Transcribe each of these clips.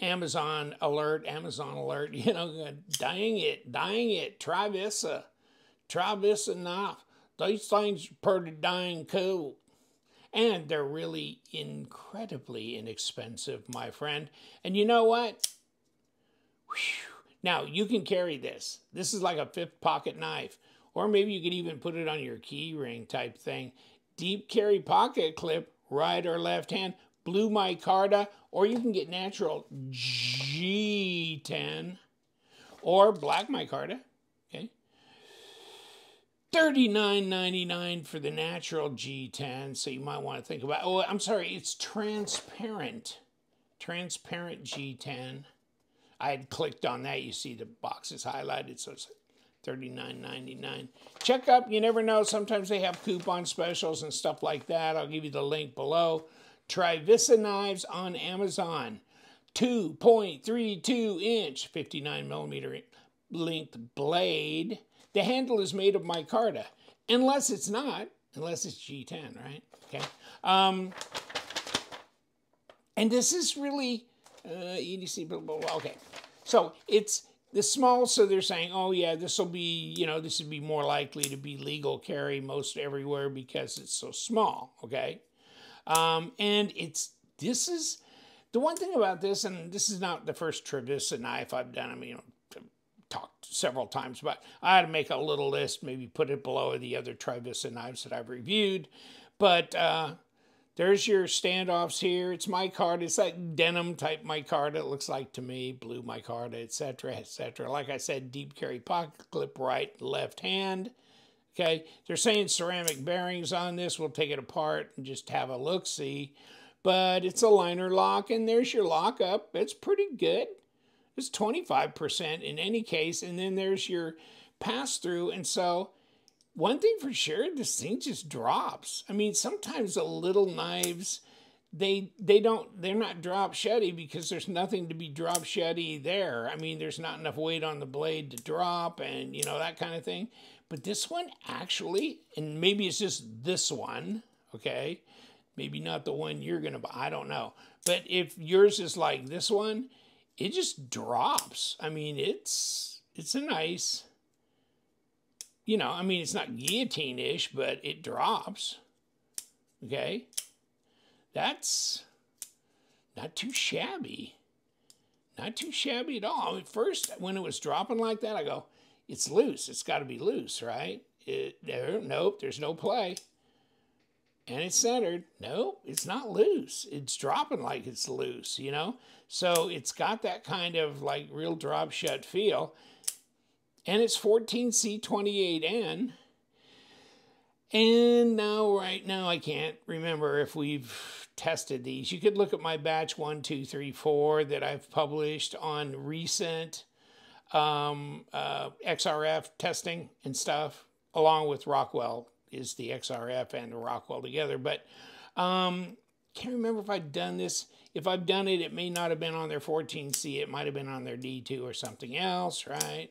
Amazon alert, Amazon alert, you know, dang it, dang it, try this, uh, try this enough. These things are pretty dying cool. And they're really incredibly inexpensive, my friend. And you know what? Whew. Now, you can carry this. This is like a fifth pocket knife. Or maybe you could even put it on your key ring type thing. Deep carry pocket clip, right or left hand blue micarta, or you can get natural G10 or black micarta. Okay. $39.99 for the natural G10. So you might want to think about, oh, I'm sorry, it's transparent. Transparent G10. I had clicked on that. You see the box is highlighted, so it's $39.99. Check up, you never know. Sometimes they have coupon specials and stuff like that. I'll give you the link below. Trivisa knives on Amazon. 2.32 inch, 59 millimeter length blade. The handle is made of micarta, unless it's not, unless it's G10, right? Okay. Um, and this is really uh, EDC, blah, blah, blah. Okay. So it's the small, so they're saying, oh yeah, this will be, you know, this would be more likely to be legal carry most everywhere because it's so small, okay? Um, and it's this is the one thing about this, and this is not the first Trivisa knife I've done. I mean, you know, talked several times, but I had to make a little list, maybe put it below the other Trivisa knives that I've reviewed. But uh, there's your standoffs here. It's micarta. It's like denim type micarta. It looks like to me, blue micarta, etc., etc. Like I said, deep carry pocket clip, right, left hand. Okay, they're saying ceramic bearings on this. We'll take it apart and just have a look-see. But it's a liner lock, and there's your lockup. It's pretty good. It's 25% in any case, and then there's your pass-through. And so one thing for sure, this thing just drops. I mean, sometimes the little knives, they they don't they're not drop shutty because there's nothing to be drop shutty there. I mean, there's not enough weight on the blade to drop and you know that kind of thing. But this one actually, and maybe it's just this one, okay? Maybe not the one you're gonna buy, I don't know. But if yours is like this one, it just drops. I mean, it's it's a nice, you know, I mean, it's not guillotine-ish, but it drops, okay? That's not too shabby. Not too shabby at all. Mean, first, when it was dropping like that, I go, it's loose. It's got to be loose, right? It, there, nope, there's no play. And it's centered. Nope, it's not loose. It's dropping like it's loose, you know? So it's got that kind of like real drop shut feel. And it's 14C28N. And now, right now, I can't remember if we've tested these. You could look at my batch one, two, three, four that I've published on recent um, uh, XRF testing and stuff, along with Rockwell is the XRF and the Rockwell together. But um, can't remember if I've done this. If I've done it, it may not have been on their 14C. It might have been on their D2 or something else, right?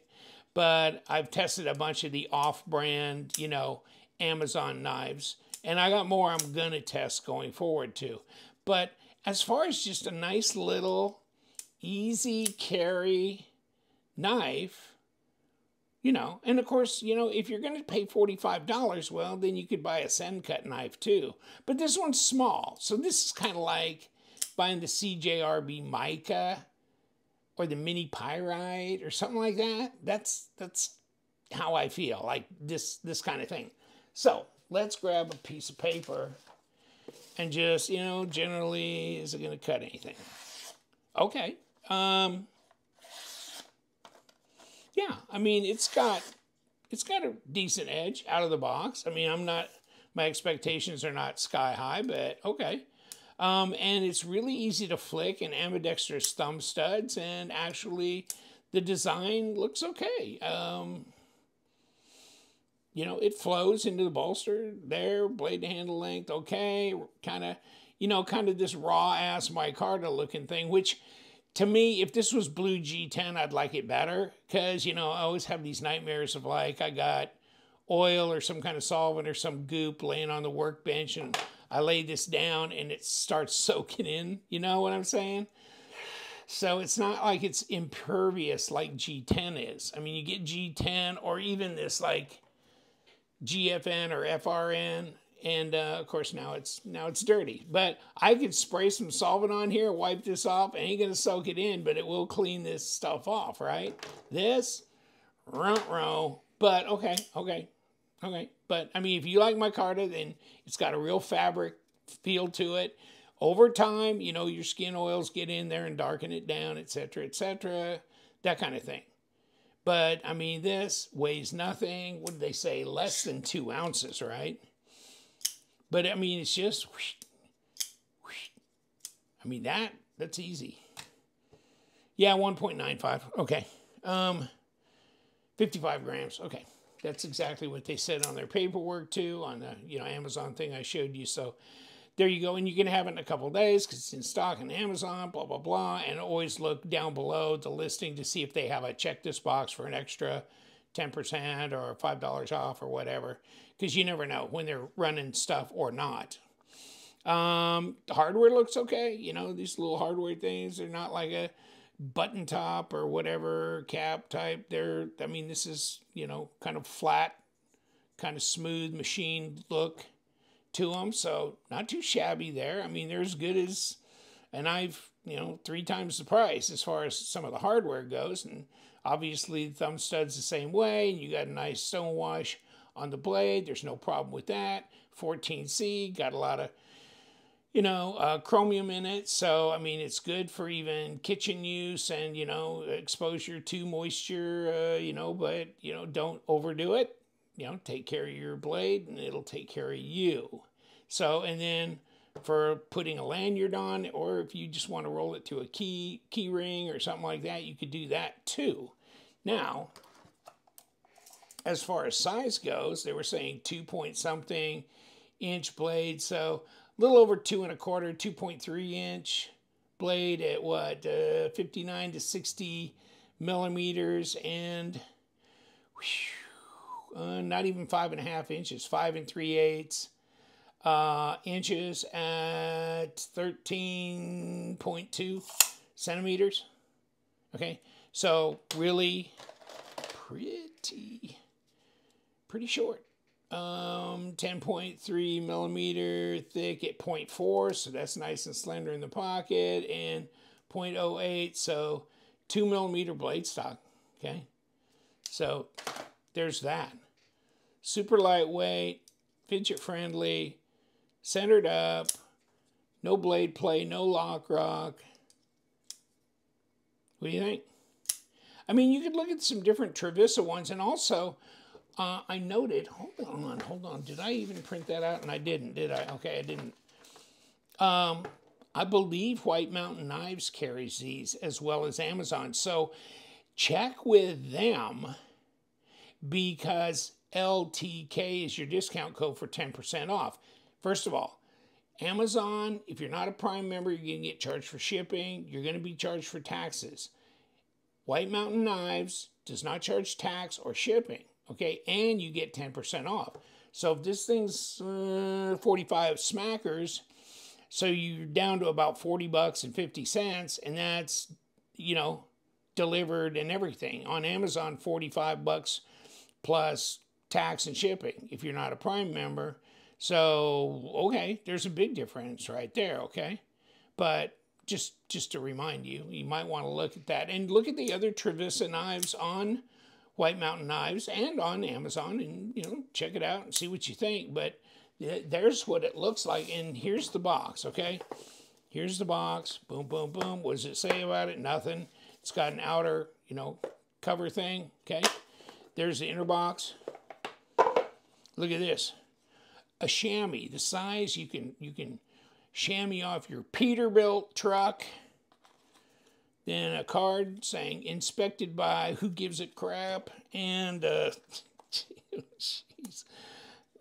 But I've tested a bunch of the off-brand, you know, Amazon knives. And I got more I'm going to test going forward too. But as far as just a nice little easy carry knife, you know, and of course, you know, if you're going to pay $45, well, then you could buy a Sencut knife too. But this one's small. So this is kind of like buying the CJRB mica or the mini pyrite or something like that. That's that's how I feel, like this this kind of thing. So let's grab a piece of paper and just, you know, generally, is it going to cut anything? Okay. Um, yeah, I mean, it's got it's got a decent edge out of the box. I mean, I'm not my expectations are not sky high, but okay. Um, and it's really easy to flick and ambidextrous thumb studs, and actually, the design looks okay. Um, you know, it flows into the bolster there, blade to handle length, okay, kind of, you know, kind of this raw ass micarta looking thing, which to me, if this was blue G10, I'd like it better because, you know, I always have these nightmares of like I got oil or some kind of solvent or some goop laying on the workbench and I lay this down and it starts soaking in. You know what I'm saying? So it's not like it's impervious like G10 is. I mean, you get G10 or even this like GFN or FRN, and uh, of course now it's now it's dirty. But I could spray some solvent on here, wipe this off. ain't gonna soak it in, but it will clean this stuff off, right? This, runt row. But okay, okay, okay. But I mean, if you like my micarta, then it's got a real fabric feel to it. Over time, you know, your skin oils get in there and darken it down, etc., etc., that kind of thing. But I mean, this weighs nothing. What did they say? Less than two ounces, right? But I mean, it's just, whoosh, whoosh. I mean, that, that's easy. Yeah, 1.95. Okay. Um, 55 grams. Okay. That's exactly what they said on their paperwork too, on the, you know, Amazon thing I showed you. So there you go. And you can have it in a couple days because it's in stock on Amazon, blah, blah, blah. And always look down below the listing to see if they have a check this box for an extra 10% or $5 off or whatever. Because you never know when they're running stuff or not. Um, the hardware looks okay. You know, these little hardware things, they're not like a button top or whatever cap type. They're, I mean, this is, you know, kind of flat, kind of smooth machine look to them. So not too shabby there. I mean, they're as good as, and I've, you know, three times the price as far as some of the hardware goes. And obviously the thumb stud's the same way. And you got a nice stone wash on the blade. There's no problem with that. 14C, got a lot of, you know, uh, chromium in it. So, I mean, it's good for even kitchen use and, you know, exposure to moisture, uh, you know, but, you know, don't overdo it you know, take care of your blade and it'll take care of you. So, and then for putting a lanyard on, or if you just want to roll it to a key, key ring or something like that, you could do that too. Now, as far as size goes, they were saying two point something inch blade. So a little over two and a quarter, 2.3 inch blade at what, uh, 59 to 60 millimeters and whew, uh, not even five and a half inches, five and three eighths uh, inches at 13.2 centimeters. Okay, so really pretty, pretty short. Um, 10.3 millimeter thick at 0.4, so that's nice and slender in the pocket, and 0.08, so 2 millimeter blade stock. Okay, so there's that. Super lightweight, fidget friendly, centered up, no blade play, no lock rock. What do you think? I mean, you could look at some different Trivisa ones, and also, uh, I noted, hold on, hold on, did I even print that out? And I didn't, did I? Okay, I didn't. Um, I believe White Mountain Knives carries these as well as Amazon. So check with them because LTK is your discount code for 10% off. First of all, Amazon, if you're not a Prime member, you're going to get charged for shipping. You're going to be charged for taxes. White Mountain Knives does not charge tax or shipping, okay? And you get 10% off. So if this thing's uh, 45 smackers, so you're down to about 40 bucks and 50 cents, and that's, you know, delivered and everything. On Amazon, 45 bucks plus tax and shipping if you're not a Prime member. So, okay, there's a big difference right there, okay? But just just to remind you, you might want to look at that and look at the other Trivisa knives on White Mountain Knives and on Amazon and, you know, check it out and see what you think. But there's what it looks like. And here's the box, okay? Here's the box. Boom, boom, boom. What does it say about it? Nothing. It's got an outer, you know, cover thing, okay? There's the inner box. Look at this. A chamois, the size you can you can chamois off your Peterbilt truck. Then a card saying inspected by who gives it crap and uh jeez,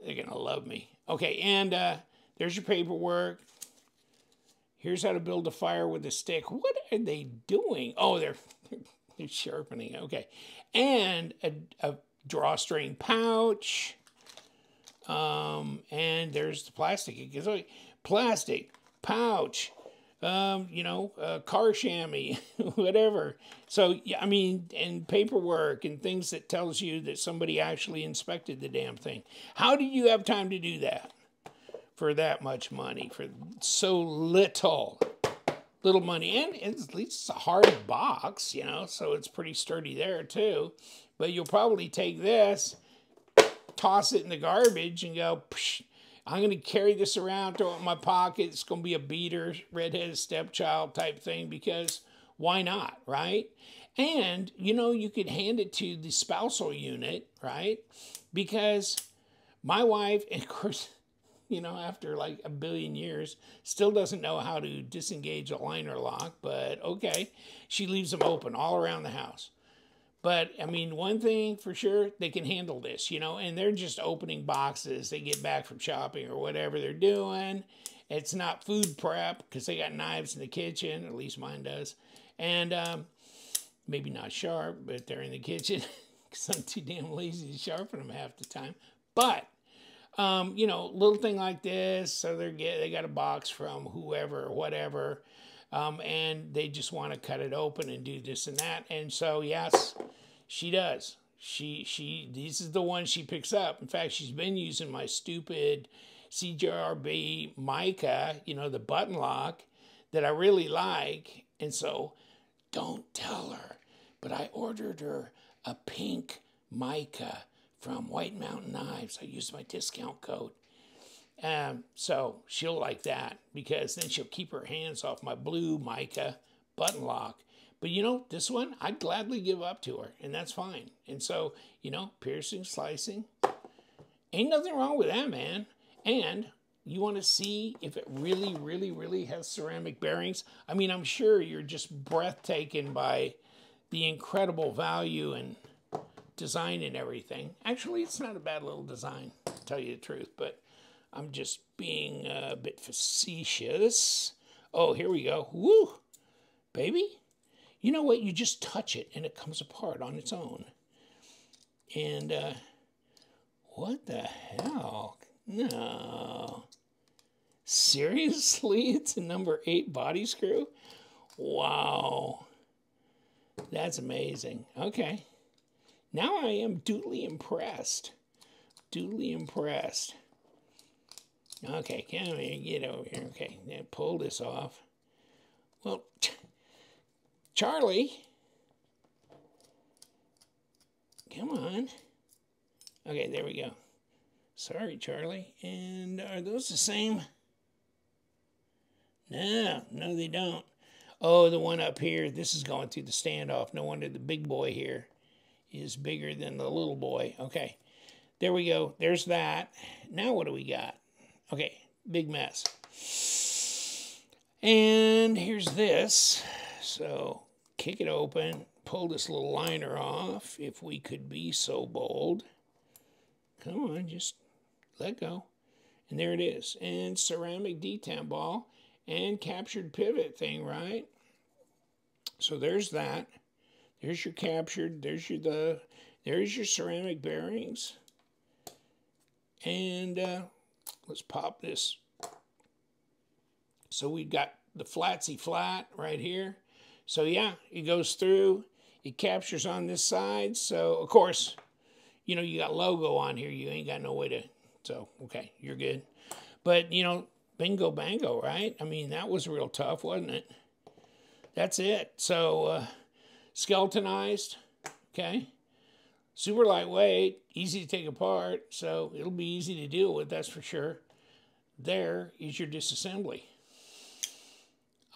they're gonna love me. Okay, and uh there's your paperwork. Here's how to build a fire with a stick. What are they doing? Oh, they're they're sharpening. Okay. And a, a drawstring pouch. Um, and there's the plastic. It gets plastic, pouch, um, you know, uh, car chamois, whatever. So, I mean, and paperwork and things that tells you that somebody actually inspected the damn thing. How do you have time to do that for that much money, for so little? Little money, and at least it's a hard box, you know, so it's pretty sturdy there too. But you'll probably take this, toss it in the garbage, and go, Psh, I'm going to carry this around, throw it in my pocket. It's going to be a beater, redheaded stepchild type thing because why not, right? And, you know, you could hand it to the spousal unit, right? Because my wife, of course, you know, after like a billion years, still doesn't know how to disengage a liner lock, but okay. She leaves them open all around the house. But I mean, one thing for sure, they can handle this, you know, and they're just opening boxes. They get back from shopping or whatever they're doing. It's not food prep because they got knives in the kitchen, at least mine does. And um, maybe not sharp, but they're in the kitchen because I'm too damn lazy to sharpen them half the time. But um, you know, little thing like this, so they're get they got a box from whoever whatever, um, and they just want to cut it open and do this and that. And so yes, she does. She she this is the one she picks up. In fact, she's been using my stupid CJRB mica, you know, the button lock that I really like. And so don't tell her, but I ordered her a pink mica from White Mountain Knives. I used my discount code. Um, so she'll like that because then she'll keep her hands off my blue mica button lock but you know, this one, I'd gladly give up to her, and that's fine. And so, you know, piercing, slicing, ain't nothing wrong with that, man. And you want to see if it really, really, really has ceramic bearings. I mean, I'm sure you're just breathtaking by the incredible value and design and everything. Actually, it's not a bad little design, to tell you the truth, but I'm just being a bit facetious. Oh, here we go. Woo! Baby, you know what? You just touch it and it comes apart on its own. And uh, what the hell? No. Seriously? It's a number eight body screw? Wow. That's amazing. Okay. Now I am duly impressed. Duly impressed. Okay, come here, get over here. Okay, now pull this off. Well, Charlie. Come on. Okay, there we go. Sorry, Charlie. And are those the same? No, no, they don't. Oh, the one up here, this is going through the standoff. No wonder the big boy here is bigger than the little boy. Okay, there we go. There's that. Now what do we got? Okay, big mess. And here's this. So kick it open, pull this little liner off, if we could be so bold. Come on, just let go. And there it is. And ceramic detent ball and captured pivot thing, right? So there's that. There's your captured, there's your the there's your ceramic bearings. And uh, let's pop this. So we've got the flatsy flat right here. So yeah, it goes through, it captures on this side. So of course, you know, you got logo on here. You ain't got no way to, so okay, you're good. But you know, bingo bango, right? I mean, that was real tough, wasn't it? That's it. So uh, skeletonized, okay? Super lightweight, easy to take apart, so it'll be easy to deal with, that's for sure. There is your disassembly.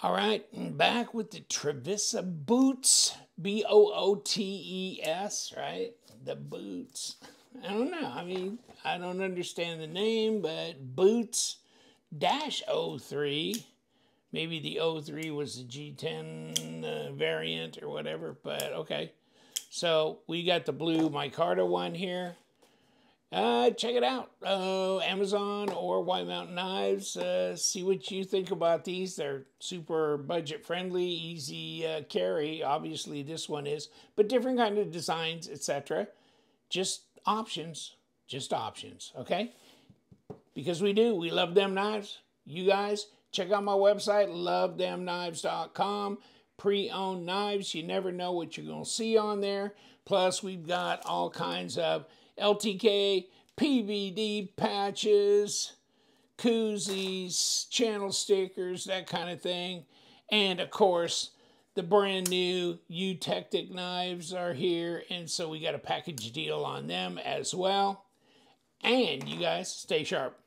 All right, and back with the Trivisa Bootes, B O O T E S, right? The boots. I don't know. I mean, I don't understand the name, but Bootes dash 03. Maybe the 03 was the G10 uh, variant or whatever, but okay. So we got the blue micarta one here uh, check it out. Uh, Amazon or White Mountain Knives. Uh, see what you think about these. They're super budget friendly, easy uh, carry. Obviously, this one is, but different kind of designs, etc. Just options. Just options. Okay. Because we do. We love them knives. You guys check out my website, luvthemknives.com. Pre owned knives. You never know what you're going to see on there. Plus, we've got all kinds of LTK, PVD patches, koozies, channel stickers, that kind of thing. And of course, the brand new Eutectic knives are here, and so we got a package deal on them as well. And you guys stay sharp.